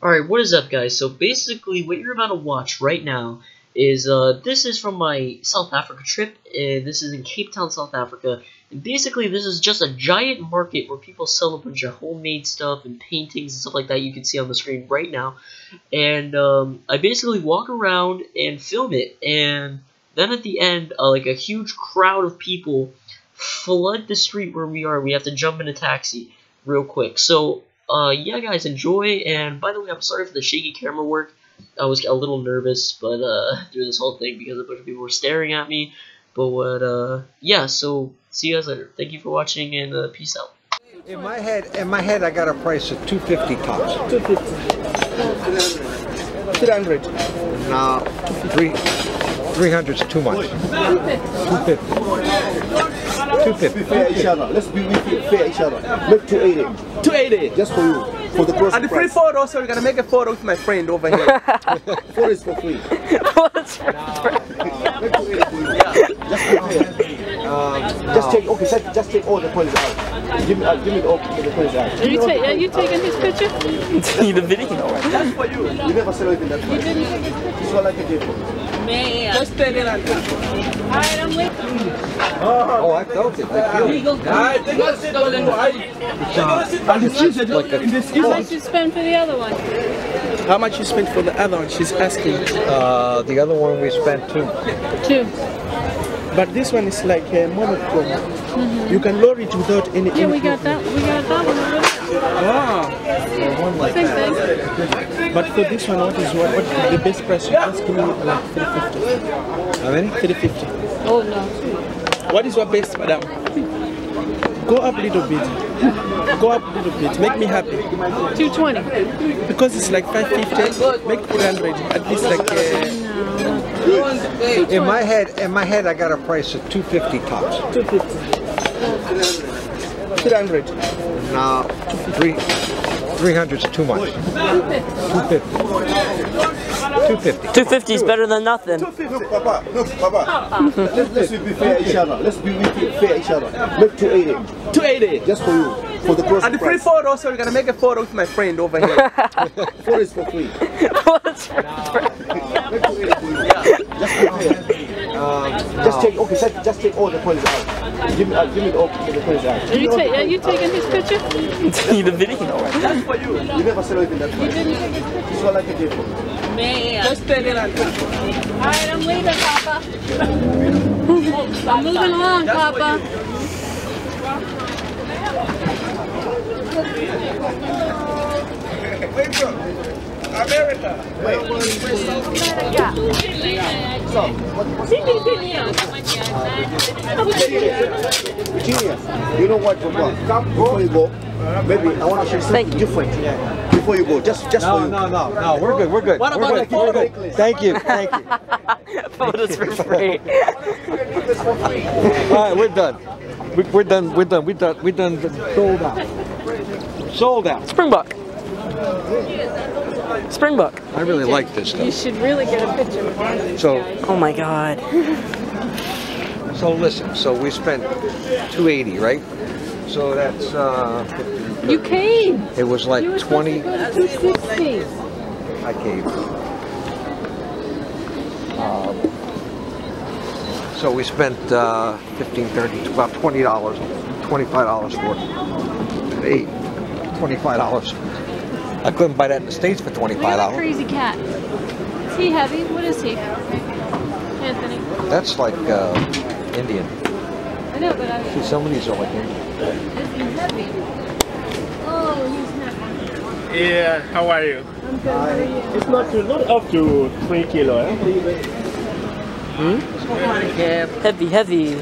Alright, what is up guys? So basically what you're about to watch right now is, uh, this is from my South Africa trip, and this is in Cape Town, South Africa, and basically this is just a giant market where people sell a bunch of homemade stuff and paintings and stuff like that you can see on the screen right now, and, um, I basically walk around and film it, and then at the end, uh, like a huge crowd of people flood the street where we are, we have to jump in a taxi real quick, so, uh, yeah, guys, enjoy. And by the way, I'm sorry for the shaky camera work. I was a little nervous, but uh, through this whole thing because a bunch of people were staring at me. But what, uh, yeah. So see you guys later. Thank you for watching, and uh, peace out. In my head, in my head, I got a price of two fifty tops. Two fifty. Three hundred. No, three, three hundred's too much. Two fifty. Two fifty. fair each other. Let's be with you, fair each other. Make 280 280. just for you, for the gross And the free photo, so we're gonna make a photo with my friend over here. Four is for free. Make 280 for you. Just prepare. Um, just take, okay, just, just take all the coins out. Give me, uh, give me the, all the coins out. Are you, ta- are you taking his picture? the video. That's for you. You never sell anything that price. This one like a gift. Just stand in and Alright, I'm waiting. Oh, I felt it. I feel it. I think I'll sit down and I And the cheese is like in How much you spend for the other one? How much you spent for the other one? She's asking. Uh, the other one we spent two. Two. But this one is like a monochrome. You can lower it without any. Yeah, we got that. We got that one already. Ah, Same thing. but for this one, what is what? What is the best price? You just give me like 350. How many? 350. Oh no. What is your best, madam? Go up a little bit. Go up a little bit. Make me happy. 220. Because it's like 550. Make 400. At least like. Uh, In my head, in my head, I got a price of two fifty tops. 250. 300. No, three, three hundred's too much. Two fifty. Two fifty. 250 is better than nothing. Look, Papa, look, Papa. let's, let's be fair each other. Let's be fair each other. Make 280 280. just for you, for the gross And the free price. photo, so we're gonna make a photo with my friend over here. Four is for free. Make 280 for you. Just. Um, just take, okay, just, just take all the coins out. Give me, uh, give me the, all the coins out. Are you, ta- are you taking his picture? the video. That's for you. You never sell anything that price. This one like a gift. Just stand in and Alright, I'm leaving, Papa. I'm moving along, Papa. Genius. You know what, Papa? Before you go, maybe I want to show you something different. Before you go, just, just for No, you. no, no, no. We're good. We're good. What we're about good. the We're photo? good. Thank you. Thank you. Photos for free. All right, we're done. We- We're done. We're done. We're done. We're done. Sold out. Sold out. Springbok. Springbok. I really like this You should really get a picture with him. So, Oh my god. so listen. So we spent 280, right? So that's uh, You came. it was like You were 20. to to 260. I came. Um, so we spent uh, 15, 30, about twenty dollars, twenty-five dollars for it. Eight, twenty-five dollars. I couldn't buy that in the states for twenty-five have a dollars. crazy cat. Is he heavy? What is he? Anthony. That's like uh, Indian. I know, but I See, some of these are like Indian. is heavy? Oh, he's not. Yeah, how are you? I'm good. How are you? It's not too, not up to three kilo. Eh? Heavy, heavy.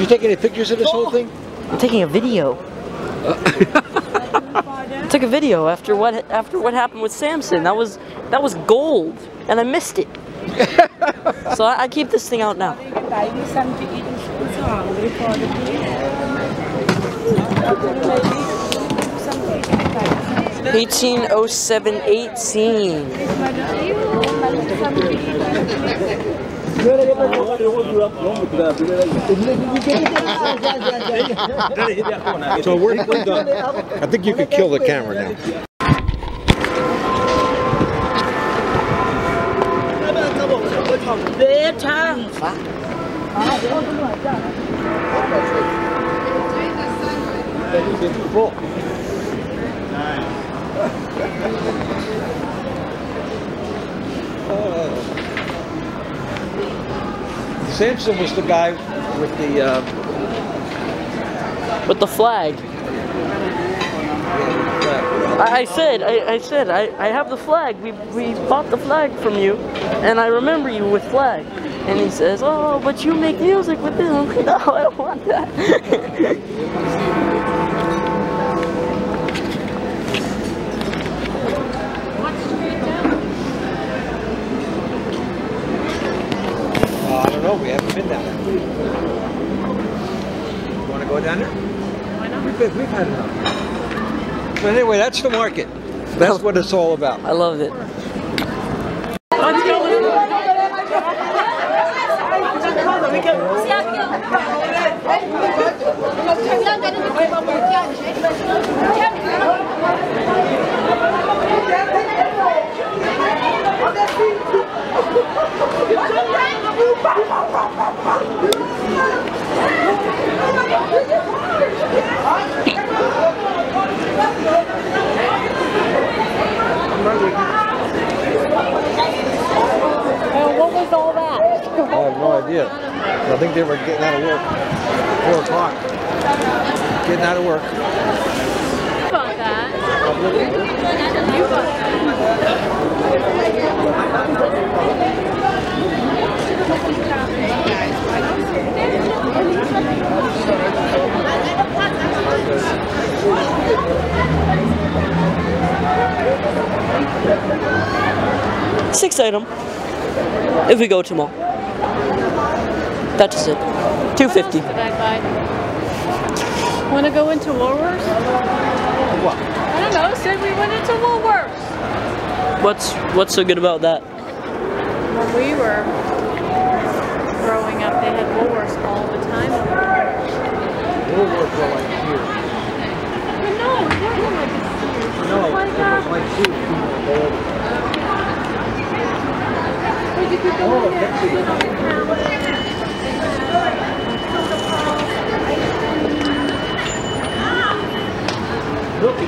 You take any pictures of this whole thing? I'm taking a video. I took a video after what after what happened with Samson. That was that was gold, and I missed it. so I, I keep this thing out now. Eighteen oh seven eighteen. So we're, done. I think you can kill the camera now. Samson was the guy with the, uh, With the flag. I, I said, I, I said, I, I have the flag. We, we bought the flag from you, and I remember you with flag. And he says, oh, but you make music with them. I'm no, I don't want that. uh, I don't know, we haven't been down there. You wanna go down there? Why not? We've, we've had enough. But anyway, that's the market. That's what it's all about. I loved it. Uh, all that? I have no idea. I think they were getting out of work. Four o'clock. Getting out of work. You. Six item. If we go to mall. That's it. 250. Did I buy? Want to go into Woolworths? What? I don't know. Said we went into Woolworths What's what's so good about that? when we were growing up. They had Woolworths all the time. Woolworths are like here.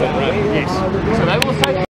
Yes. So they will take